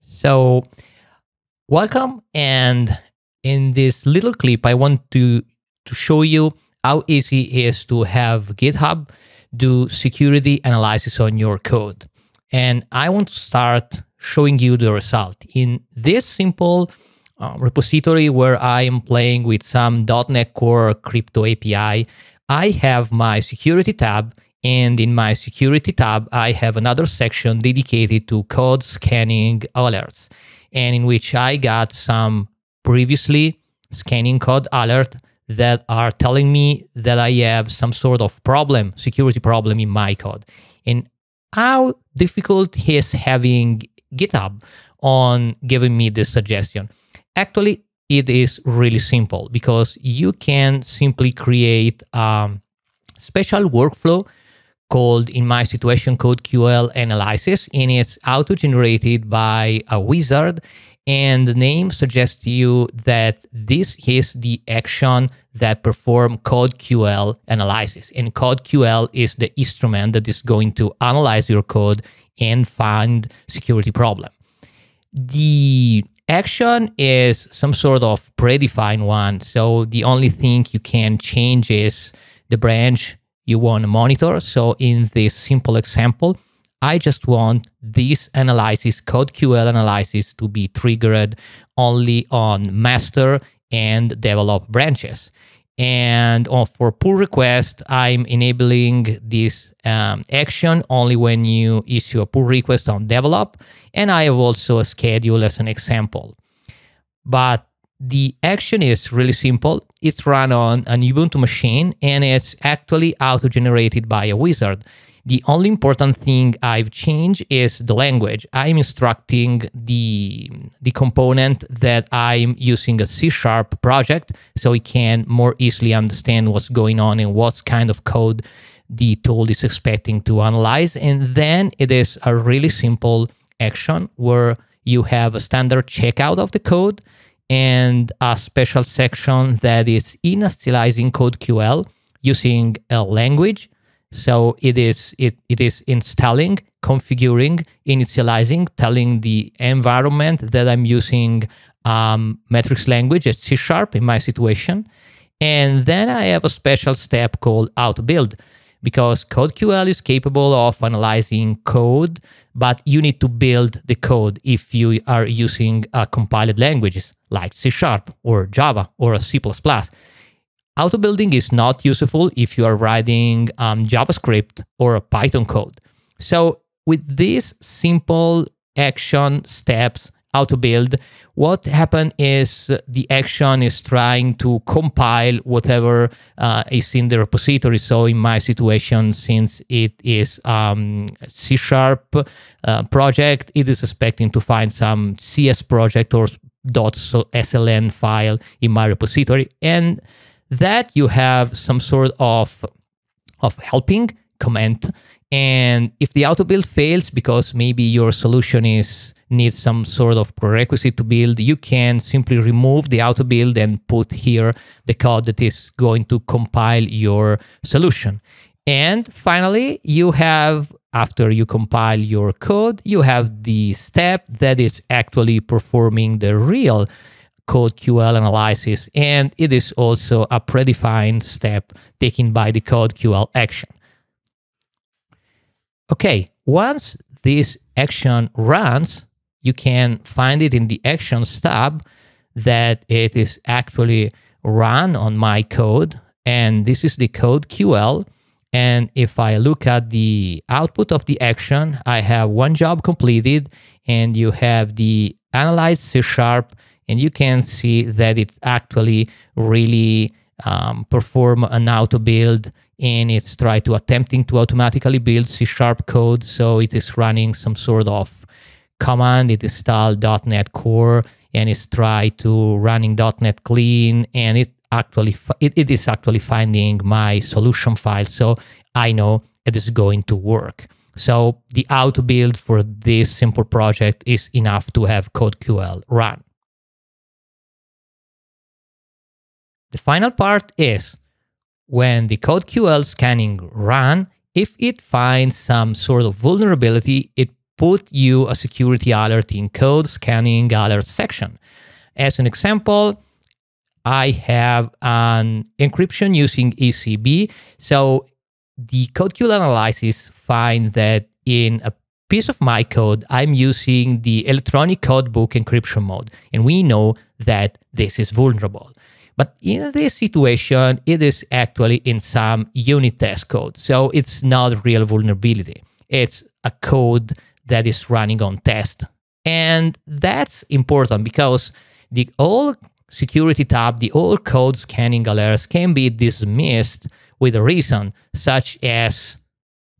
So, welcome. And in this little clip, I want to, to show you how easy it is to have GitHub do security analysis on your code. And I want to start showing you the result. In this simple uh, repository where I am playing with some .NET Core crypto API, I have my security tab and in my security tab, I have another section dedicated to code scanning alerts and in which I got some previously scanning code alert that are telling me that I have some sort of problem, security problem in my code. And how difficult is having GitHub on giving me this suggestion? Actually, it is really simple because you can simply create a special workflow called in my situation CodeQL analysis and it's auto generated by a wizard. And the name suggests to you that this is the action that perform CodeQL analysis. And CodeQL is the instrument that is going to analyze your code and find security problem. The action is some sort of predefined one. So the only thing you can change is the branch you want to monitor. So in this simple example, I just want this analysis, CodeQL analysis, to be triggered only on master and develop branches. And for pull request, I'm enabling this um, action only when you issue a pull request on develop. And I have also a schedule as an example. But the action is really simple. It's run on an Ubuntu machine and it's actually auto-generated by a wizard. The only important thing I've changed is the language. I'm instructing the, the component that I'm using a C-sharp project so it can more easily understand what's going on and what kind of code the tool is expecting to analyze. And then it is a really simple action where you have a standard checkout of the code and a special section that is initializing CodeQL using a language. So it is it, it is installing, configuring, initializing, telling the environment that I'm using um, matrix language at C sharp in my situation. And then I have a special step called auto build because CodeQL is capable of analyzing code, but you need to build the code if you are using uh, compiled languages like C Sharp or Java or C++. Auto building is not useful if you are writing um, JavaScript or a Python code. So with these simple action steps, auto build, what happened is the action is trying to compile whatever uh, is in the repository. So in my situation, since it is um, C sharp uh, project, it is expecting to find some CS project or .sln file in my repository. And that you have some sort of, of helping comment. And if the auto build fails because maybe your solution is needs some sort of prerequisite to build, you can simply remove the auto build and put here the code that is going to compile your solution. And finally, you have, after you compile your code, you have the step that is actually performing the real CodeQL analysis. And it is also a predefined step taken by the CodeQL action. Okay, once this action runs, you can find it in the actions tab that it is actually run on my code. And this is the CodeQL. And if I look at the output of the action, I have one job completed and you have the analyze C sharp and you can see that it's actually really um, perform an auto build and it's try to attempting to automatically build C sharp code. So it is running some sort of command, it install .NET Core and it's try to running .NET Clean and it actually it, it is actually finding my solution file so I know it is going to work. So the auto build for this simple project is enough to have CodeQL run. The final part is when the CodeQL scanning run, if it finds some sort of vulnerability, it put you a security alert in code scanning alert section. As an example, I have an encryption using ECB. So the CodeQL analysis find that in a piece of my code, I'm using the electronic codebook encryption mode. And we know that this is vulnerable. But in this situation, it is actually in some unit test code. So it's not real vulnerability. It's a code that is running on test. And that's important because the old security tab, the old code scanning alerts can be dismissed with a reason, such as,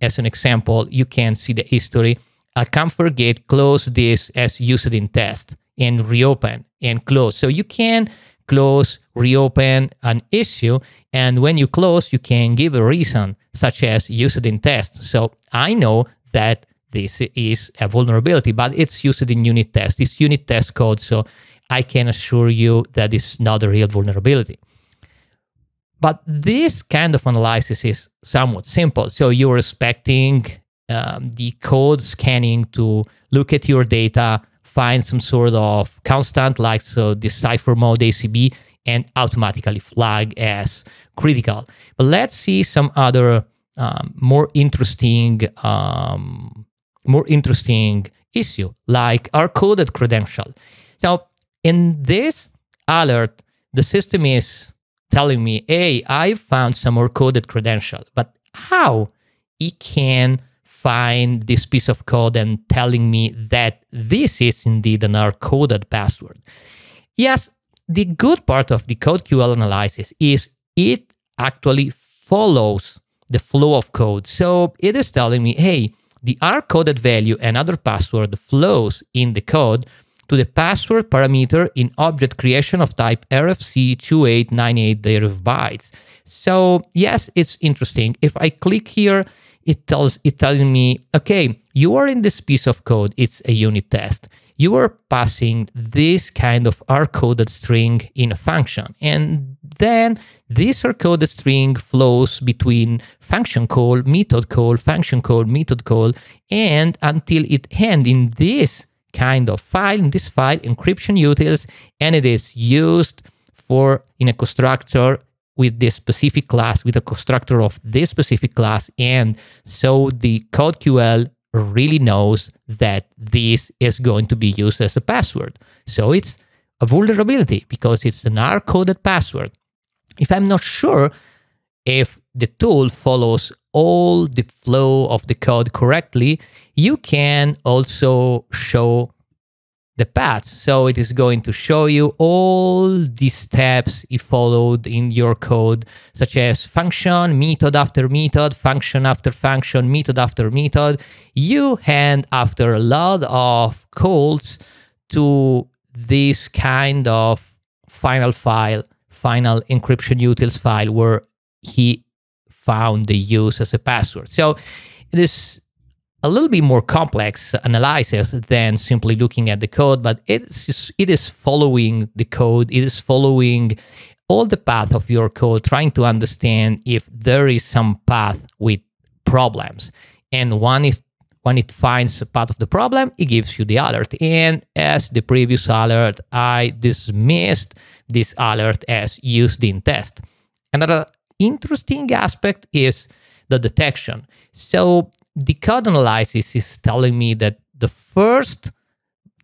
as an example, you can see the history. I can't forget close this as used in test and reopen and close. So you can close, reopen an issue. And when you close, you can give a reason, such as used in test. So I know that this is a vulnerability, but it's used in unit test. It's unit test code. So I can assure you that it's not a real vulnerability. But this kind of analysis is somewhat simple. So you're expecting um, the code scanning to look at your data, find some sort of constant like so decipher mode ECB and automatically flag as critical. But let's see some other um, more interesting um, more interesting issue like our coded credential. So in this alert, the system is telling me, hey, I found some more coded credential, but how it can find this piece of code and telling me that this is indeed an hard-coded password. Yes, the good part of the CodeQL analysis is it actually follows the flow of code. So it is telling me, hey, the hard-coded value and other password flows in the code to the password parameter in object creation of type RFC2898 derivative bytes. So yes, it's interesting. If I click here, it tells it tells me, okay, you are in this piece of code. It's a unit test. You are passing this kind of hard-coded string in a function, and then this hard-coded string flows between function call, method call, function call, method call, and until it ends in this kind of file, in this file, encryption utils, and it is used for in a constructor with this specific class, with a constructor of this specific class. And so the CodeQL really knows that this is going to be used as a password. So it's a vulnerability because it's an hard-coded password. If I'm not sure if the tool follows all the flow of the code correctly, you can also show the path. So it is going to show you all the steps you followed in your code, such as function, method after method, function after function, method after method. You hand after a lot of calls to this kind of final file, final encryption utils file where he found the use as a password. So it is a little bit more complex analysis than simply looking at the code, but it is, it is following the code, it is following all the path of your code, trying to understand if there is some path with problems. And when it, when it finds a part of the problem, it gives you the alert. And as the previous alert, I dismissed this alert as used in test. Another interesting aspect is the detection. So the code analysis is telling me that the first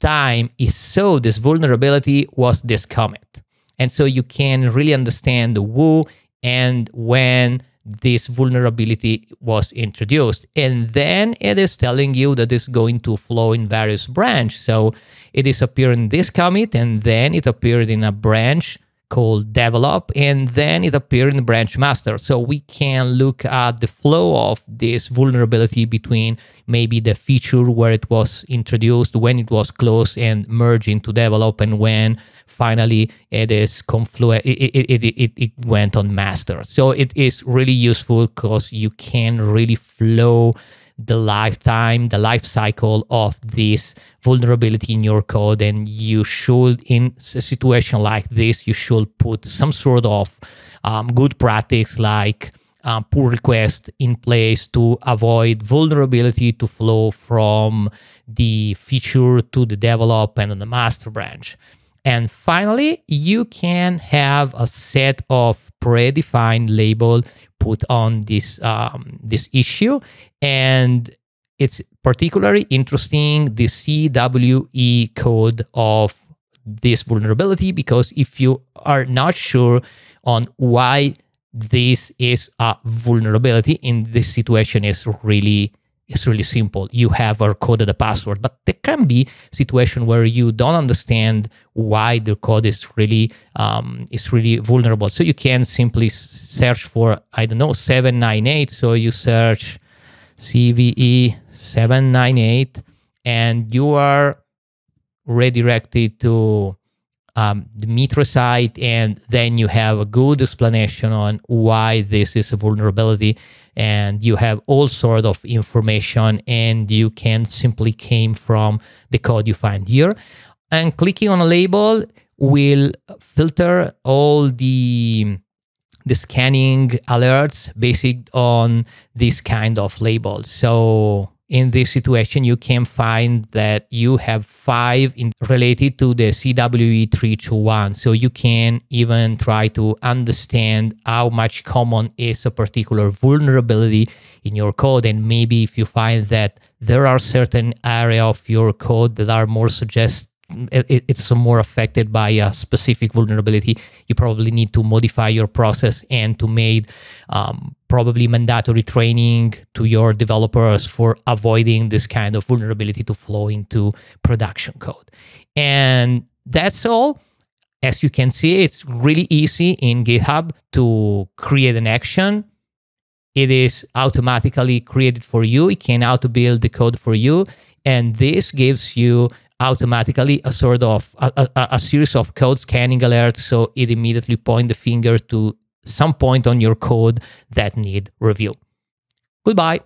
time it saw this vulnerability was this commit. And so you can really understand the who and when this vulnerability was introduced. And then it is telling you that it's going to flow in various branch. So it is appearing this commit and then it appeared in a branch called develop and then it appeared in the branch master. So we can look at the flow of this vulnerability between maybe the feature where it was introduced when it was closed and merged into develop and when finally it is confluent it, it, it, it, it went on master. So it is really useful because you can really flow the lifetime, the life cycle of this vulnerability in your code. And you should, in a situation like this, you should put some sort of um, good practice like uh, pull request in place to avoid vulnerability to flow from the feature to the develop and the master branch. And finally, you can have a set of predefined label put on this um, this issue, and it's particularly interesting the CWE code of this vulnerability because if you are not sure on why this is a vulnerability in this situation is really it's really simple. You have a code of the password but there can be situation where you don't understand why the code is really um, is really vulnerable. So you can simply search for i don't know 798 so you search cve 798 and you are redirected to um, the Mitre site, and then you have a good explanation on why this is a vulnerability, and you have all sort of information, and you can simply came from the code you find here. And clicking on a label will filter all the the scanning alerts based on this kind of label. So in this situation, you can find that you have five in, related to the CWE321. So you can even try to understand how much common is a particular vulnerability in your code. And maybe if you find that there are certain area of your code that are more suggest it, it's more affected by a specific vulnerability, you probably need to modify your process and to make um, probably mandatory training to your developers for avoiding this kind of vulnerability to flow into production code. And that's all. As you can see, it's really easy in GitHub to create an action. It is automatically created for you. It can auto build the code for you. And this gives you automatically a sort of a, a, a, series of code scanning alerts so it immediately point the finger to some point on your code that need review. Goodbye